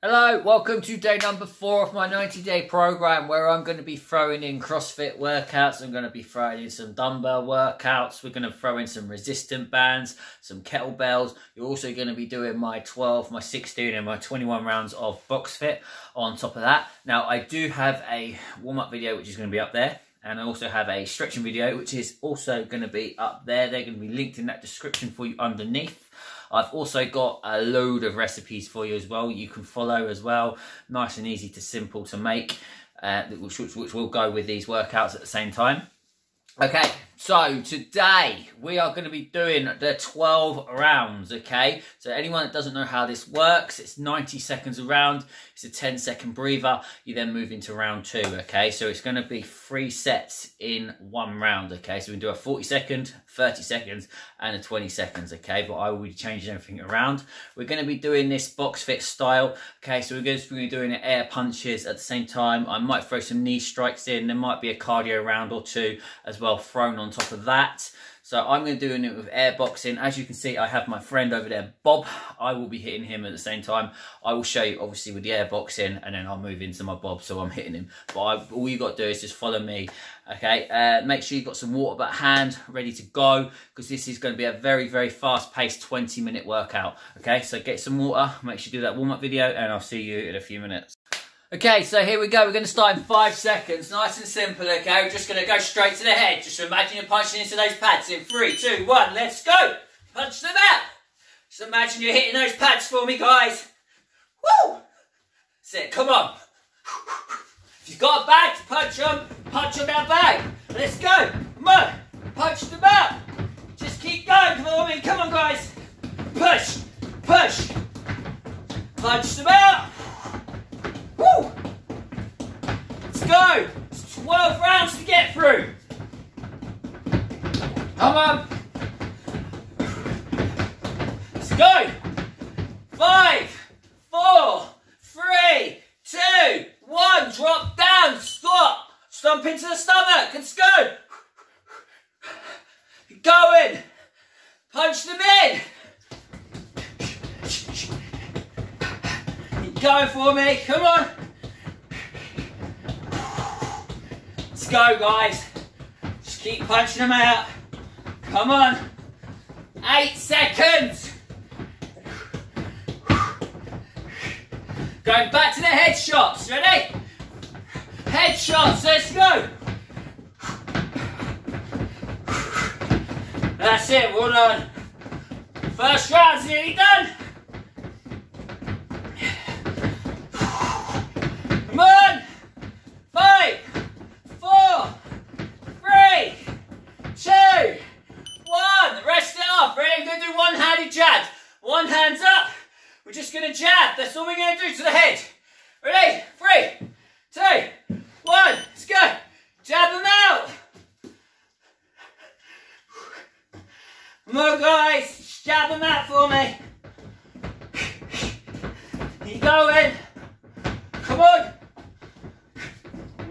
Hello, welcome to day number four of my 90 day program where I'm going to be throwing in CrossFit workouts. I'm going to be throwing in some dumbbell workouts. We're going to throw in some resistant bands, some kettlebells. You're also going to be doing my 12, my 16, and my 21 rounds of box fit on top of that. Now, I do have a warm up video which is going to be up there. And I also have a stretching video which is also going to be up there. They're going to be linked in that description for you underneath. I've also got a load of recipes for you as well. You can follow as well. Nice and easy to simple to make, uh, which, which, which will go with these workouts at the same time. Okay, so today we are going to be doing the 12 rounds, okay? So anyone that doesn't know how this works, it's 90 seconds a round. It's a 10 second breather. You then move into round two, okay? So it's going to be three sets in one round, okay? So we do a 40 second, 30 seconds, and a 20 seconds, okay? But I will be changing everything around. We're going to be doing this box fit style, okay? So we're going to be doing air punches at the same time. I might throw some knee strikes in. There might be a cardio round or two as well thrown on top of that. So I'm going to do it with air boxing. As you can see, I have my friend over there, Bob. I will be hitting him at the same time. I will show you, obviously, with the air boxing, and then I'll move into my Bob, so I'm hitting him. But I, all you got to do is just follow me, okay? Uh, make sure you've got some water at hand, ready to go, because this is going to be a very, very fast-paced 20-minute workout, okay? So get some water, make sure you do that warm-up video, and I'll see you in a few minutes. Okay, so here we go. We're going to start in five seconds. Nice and simple, okay? We're just going to go straight to the head. Just imagine you're punching into those pads in three, two, one. Let's go. Punch them out. Just imagine you're hitting those pads for me, guys. Woo! That's it. Come on. If you've got a bag to punch them, punch them out bag. Let's go. Come on. Punch them out. Just keep going for me. Come on, guys. Push. Push. Punch them out. Woo! Let's go! It's 12 rounds to get through. Come on. Let's go. Five, four, three, two, one. Drop down. Stop. Stomp into the stomach. Let's go. Going. Punch them in. Going for me. Come on. Let's go, guys. Just keep punching them out. Come on. Eight seconds. Going back to the headshots. Ready? Headshots. Let's go. That's it. Well done. First round's nearly done. Come on! Five, four, three, two, one. Rest it off. Ready? I'm going to do one-handed jab. One hand's up. To jab. That's all we're to do to the head. Ready? Three, two, one. Let's go. Jab them out. Come on, guys. Jab them out for me. Keep going. Come on.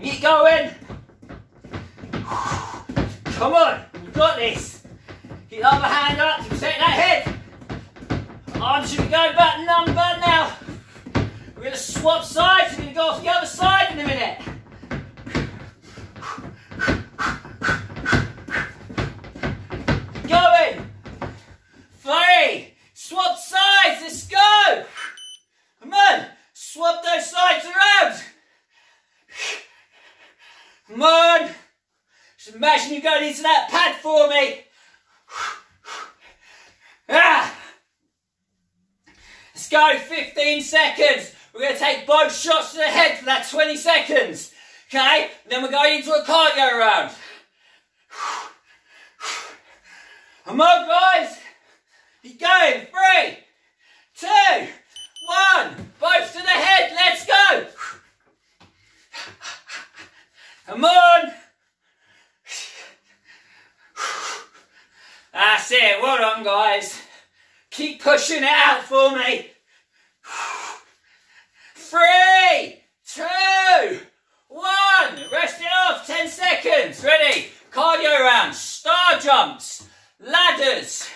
Keep going. Come on, you've got this. Keep the other hand up protect that head. Arms should be going back number now. We're going to swap sides. We're going to go off the other side in a minute. Going. Three. Swap sides. Let's go. Come on. Swap those sides around. Come on. Imagine you going into that pad for me. Ah. Let's go, 15 seconds. We're going to take both shots to the head for that 20 seconds. Okay? Then we're going into a cardio round. Come on, guys. Keep going. Three, two, one. Both to the head. Let's go. Come on. That's it. Well done, guys. Keep pushing it out for me. Three, two, one. Rest it off. Ten seconds. Ready? Cardio rounds, Star jumps. Ladders.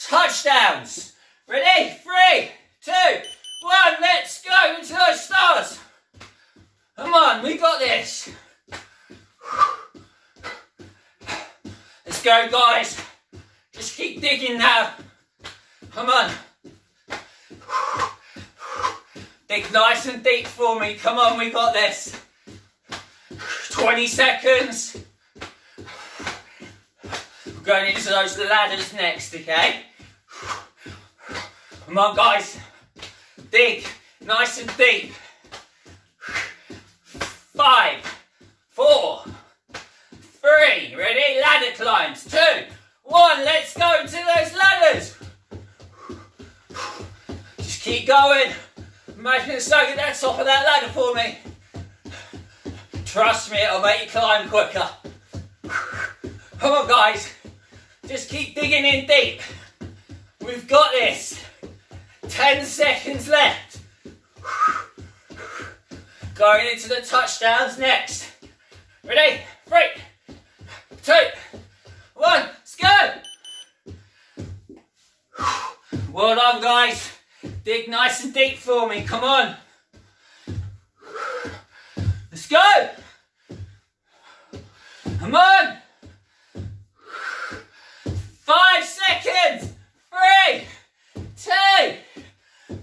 Touchdowns. Ready? Three, two, one. Let's go into those stars. Come on, we got this. Let's go, guys. Just keep digging now. Come on. Dig nice and deep for me. Come on, we got this. 20 seconds. We're going into those ladders next, okay? Come on, guys. Dig nice and deep. Five, four, three, ready? Ladder climbs. Two, one, let's go to those ladders. Just keep going. Imagine at that top of that ladder for me. Trust me, it'll make you climb quicker. Come on, guys. Just keep digging in deep. We've got this. 10 seconds left. Going into the touchdowns next. Ready? Three, two, one, let's go! Well done, guys. Dig nice and deep for me, come on. Let's go! Come on! Five seconds! Three, two,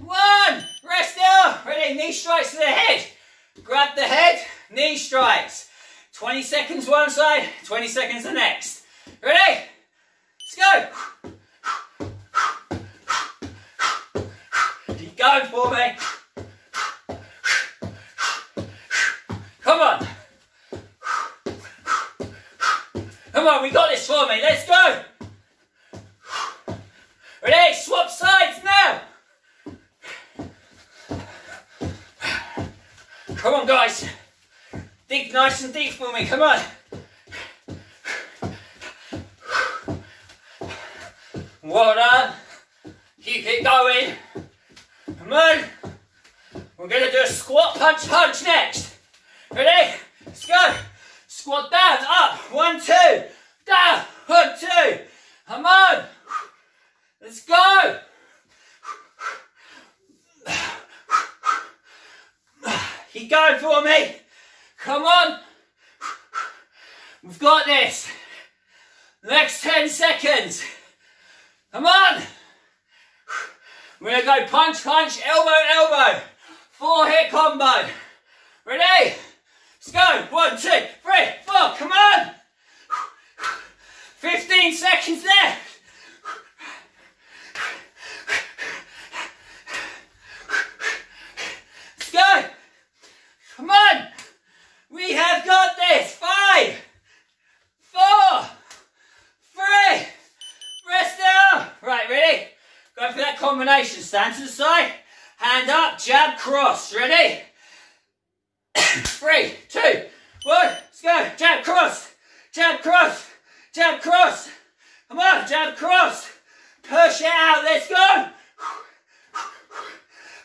one. Rest down. Ready, knee strikes to the head. Grab the head, knee strikes. 20 seconds one side, 20 seconds the next. Ready? Come on, guys. Dig nice and deep for me. Come on. Well done. Keep it going. Come on. We're going to do a squat punch punch next. Ready? Let's go. Squat down, up. One, two. Down. One, two. Come on. Let's go. Going for me. Come on. We've got this. Next 10 seconds. Come on. We're going to go punch, punch, elbow, elbow. Four hit combo. Ready? Let's go. One, two, three, four. Come on. 15 seconds left. Let's go. Come on. We have got this. Five, four, three. Rest down. Right, ready? Go for that combination. Stand to the side. Hand up, jab, cross. Ready? Three, two, one. Let's go. Jab, cross. Jab, cross. Jab, cross. Come on, jab, cross. Push it out. Let's go.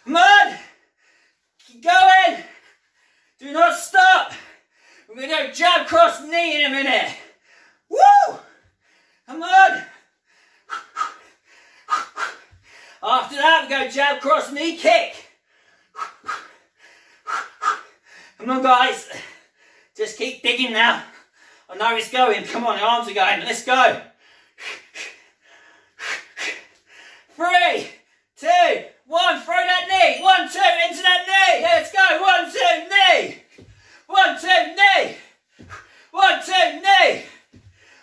Come on. Keep going. Do not stop. We're going to jab, cross, knee in a minute. Woo! Come on. After that, we go jab, cross, knee, kick. Come on, guys. Just keep digging now. I know it's going. Come on, the arms are going. Let's go. Three, two, one. Throw that knee. One, two, into that knee. Let's go. One, two, knee. One, two, knee. One, two, knee.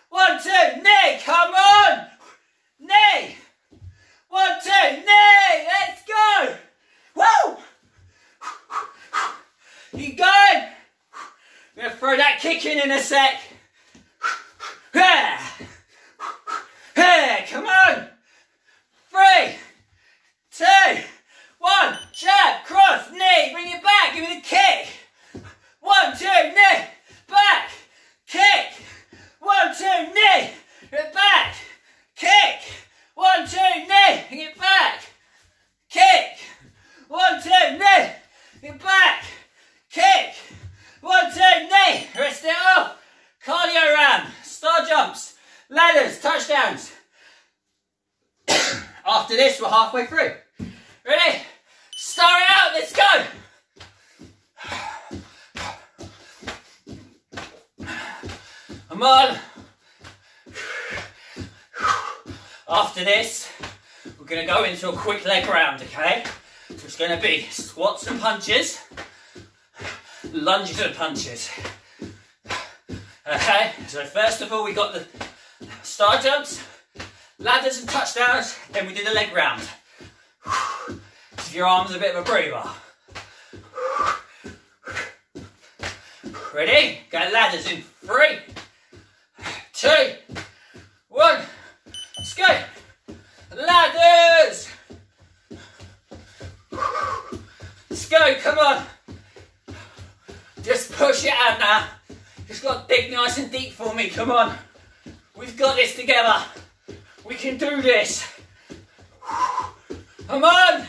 One, two, knee. Come on. Knee. One, two, knee. Let's go. Woo! Keep going. I'm going to throw that kick in a sec. Yeah, come on. Three, two, one. Jab, cross, knee. Bring it back. Give me the kick. One, two, knee. Back. Kick. One, two, knee. Get back. Kick. One, two, knee. Get back. Kick. One, two, knee. Get back. Kick. One, two, knee, wrist it up. Cardio round, star jumps, ladders, touchdowns. After this, we're halfway through. Ready? Start it out, let's go. Come on. After this, we're gonna go into a quick leg round, okay? So it's gonna be squats and punches lunges and punches. Okay, so first of all, we got the star jumps, ladders and touchdowns, then we did the leg round. Give your arms a bit of a breather. Ready? Got ladders in three, two, one. Go. Ladders. Let's go. Come on. Push it out now. Just got to dig nice and deep for me. Come on. We've got this together. We can do this. Come on.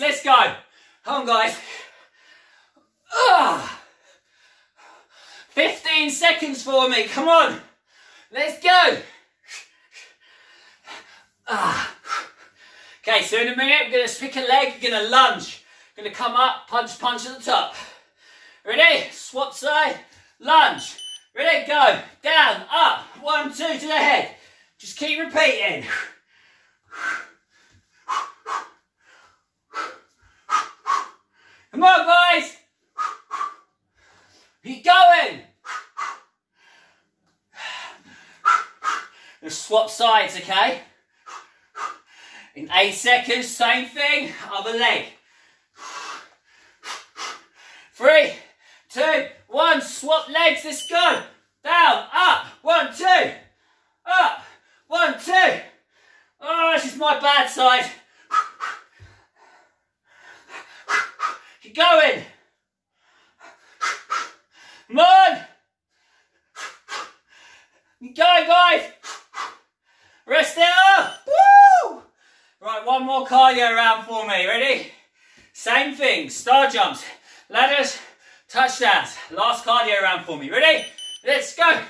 Let's go. Come on, guys. Ah. 15 seconds for me. Come on. Let's go. Ah. Okay, so in a minute, we're to pick a leg, we're to lunge. We're to come up, punch, punch at the top. Ready? Swap side, lunge. Ready? Go. Down, up, one, two to the head. Just keep repeating. Come on, guys. Keep going. Just swap sides, okay? In eight seconds, same thing, other leg. Three, two, one, swap legs, let's go. Down, up, one, two, up, one, two. Oh, this is my bad side. Keep going. Come on. Keep going, guys. Rest it up. Woo! Right, one more cardio round for me. Ready? Same thing. Star jumps, ladders, touchdowns. Last cardio round for me. Ready? Let's go.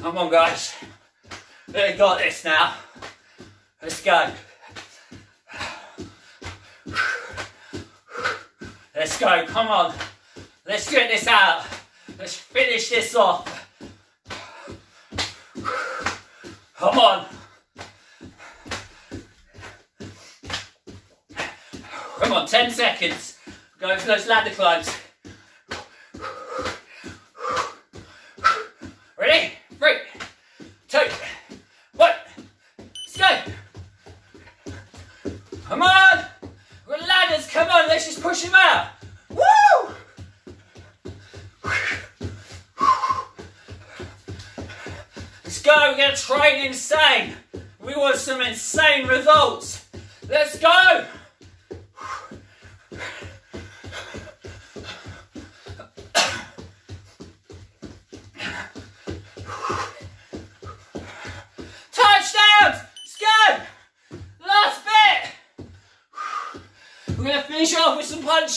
Come on, guys. We got this now. Let's go. Let's go, come on. Let's get this out. Let's finish this off. Come on. Come on, 10 seconds. Going for those ladder climbs. Push. Woo! Let's go. We're to train insane. We want some insane results. Let's go.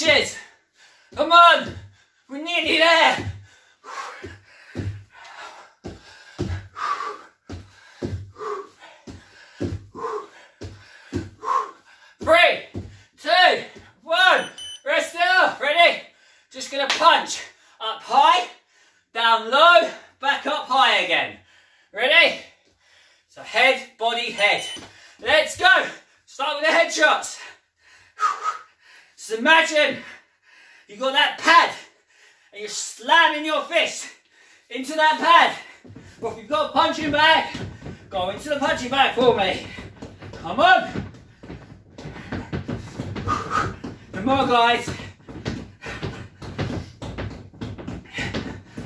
With some punches. Come on! We're nearly there! Three, two, one. Rest it up. Ready? Just gonna punch up high, down low, back up high again. Ready? So head, body, head. Let's go. Start with the head shots. Just imagine You got that pad, and you're slamming your fist into that pad. Or if you've got a punching bag, into the for me. Come on. Come on, guys.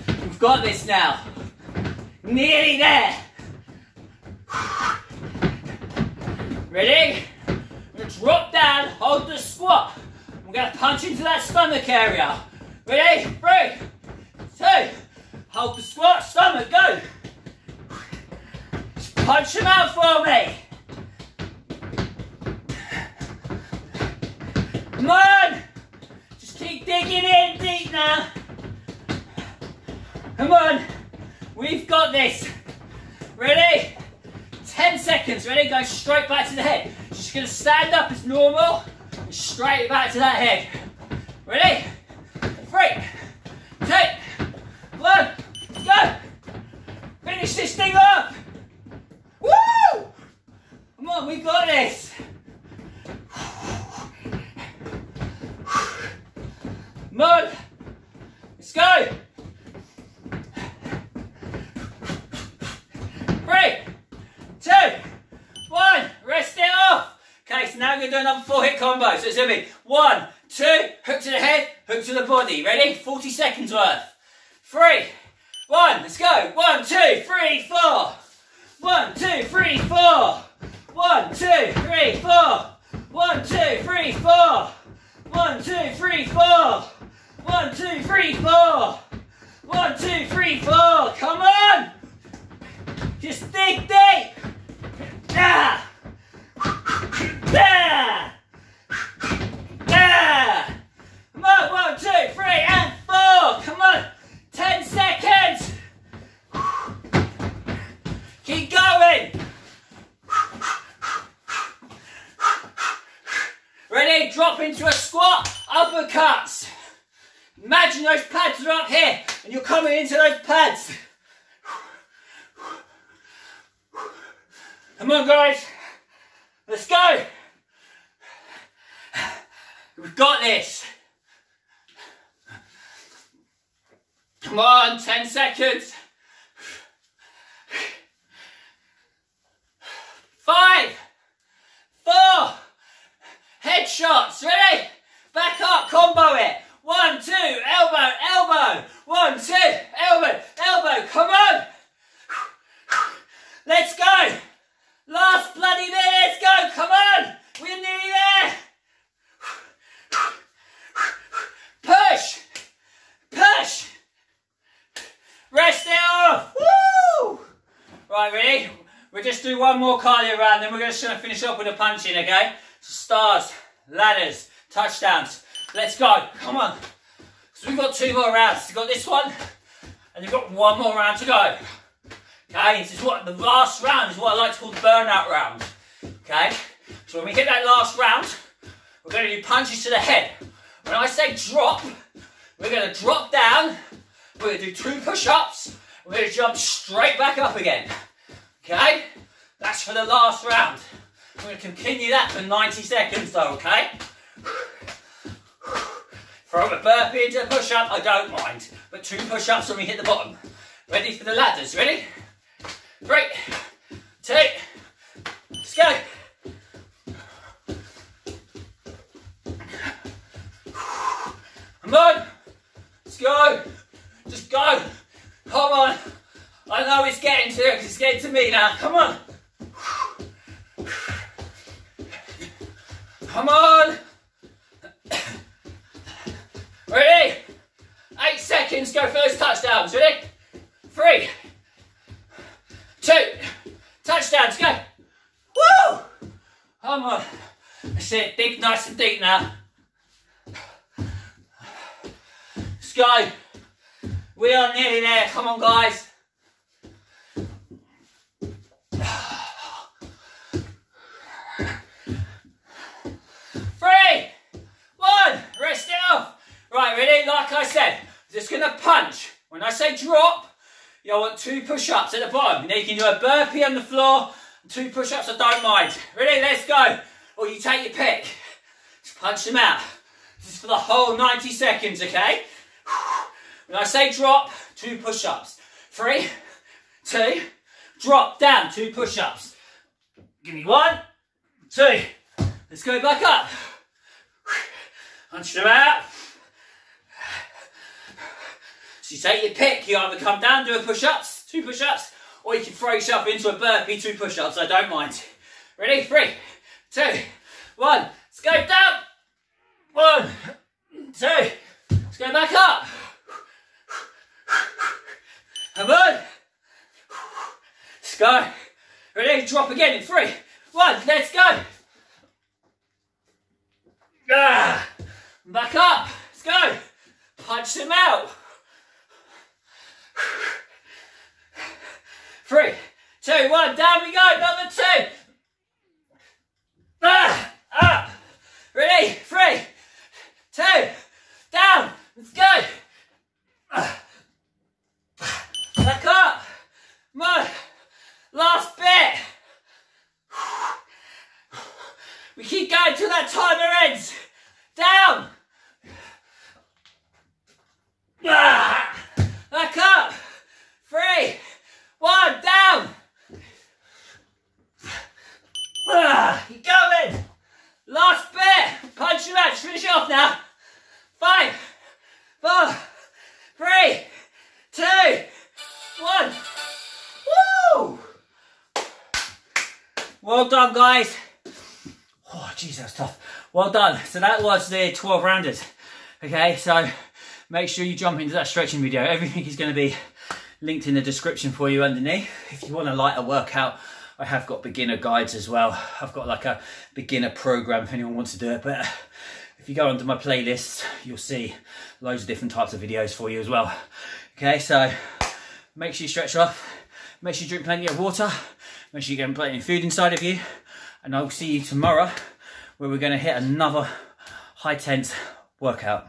We've got this now. Nearly there. Ready? Drop down, hold the squat. We're gonna punch into that stomach area. Ready? Three, two, hold the squat, stomach, go. Punch them out for me. Come on! Just keep digging in deep now. Come on. We've got this. Ready? 10 seconds. Ready? Go straight back to the head. Just going to stand up as normal straight back to that head. Ready? Three, two, one, go. Finish this thing up. Woo! Come on, we got this. Come on. Let's go. Three, two, one. Rest it off. Okay, so now we're going to do another four hit combo. So it's going to be one, two, hook to the head, hook to the body. Ready? 40 seconds worth. Three, one. Let's go. One, two, three, four. One, two, three, four. One, two, three, four. One, two, three, four. One, two, three, four. One, two, three, four. One, two, three, four. Come on. Just dig deep. Ah. Ah. Come on. One, two, three, and four. Come on. Ten seconds. Keep going. Ready? Drop into a squat. Uppercuts. Imagine those pads are up here and you're coming into those pads. Come on, guys. Let's go. We've got this. Come on, 10 seconds. Five, four, headshots, ready? Back up, combo it. One, two, elbow, elbow. One, two, elbow, elbow. Come on. Let's go. Last bloody minute, let's go. Come on. We're nearly there. Push. Push. Rest it off. Woo! Right, ready? We'll just do one more cardio round, then we're just going to finish up with a punching, okay? So stars, ladders, touchdowns. Let's go. Come on. So we've got two more rounds. We've got this one, and you've got one more round to go. Okay, this is what the last round is what I like to call the burnout round. Okay? So when we hit that last round, we're going to do punches to the head. When I say drop, we're going to drop down, we're to do two push-ups, we're to jump straight back up again. Okay? That's for the last round. We're to continue that for 90 seconds though, okay? From a burpee into a push-up, I don't mind. But two push-ups when we hit the bottom. Ready for the ladders, ready? Three, two, let's go. Come on, let's go. Go. Come on. I know it's getting to it, it's getting to me now. Come on. Come on. Ready? Eight seconds, go for those touchdowns. Ready? Three, two, touchdowns, go. Woo! Come on. That's it, dig nice and deep now. Let's go. We are nearly there, come on guys. Three, one, rest it off. Right, ready? Like I said, just gonna punch. When I say drop, you want two push-ups at the bottom. Now you can do a burpee on the floor, two push-ups, I don't mind. Ready? Let's go. Or you take your pick. Just punch them out. This is for the whole 90 seconds, okay? When I say drop, two push-ups. Three, two, drop, down, two push-ups. Give me one, two. Let's go back up. Punch them out. So you take your pick, you either come down, do a push-ups, two push-ups, or you can throw yourself into a burpee, two push-ups, I don't mind. Ready? Three, two, one. Let's go down. One, two. Let's go back up. Come on. Let's go. Ready? Drop again in three, one. Let's go. Ah. Back up. Let's go. Punch them out. Three, two, one. Down we go. Number two. Ah. Up. Ready? Three, two, down. Let's go. Back up. On. Last bit. We keep going till that timer ends. Down. Back up. Three, one, down. Keep going. Last bit. Punch your match. Finish it off now. Five, four, three, two, one. Woo! Well done, guys. Oh, jeez, that was tough. Well done. So that was the 12 rounders. Okay, so make sure you jump into that stretching video. Everything is going to be linked in the description for you underneath. If you want a lighter workout, I have got beginner guides as well. I've got like a beginner program if anyone wants to do it. But if you go onto my playlist, you'll see loads of different types of videos for you as well. Okay, so make sure you stretch off. Make sure you drink plenty of water. Make sure you get plenty of food inside of you. And I'll see you tomorrow where we're going to hit another high tense workout.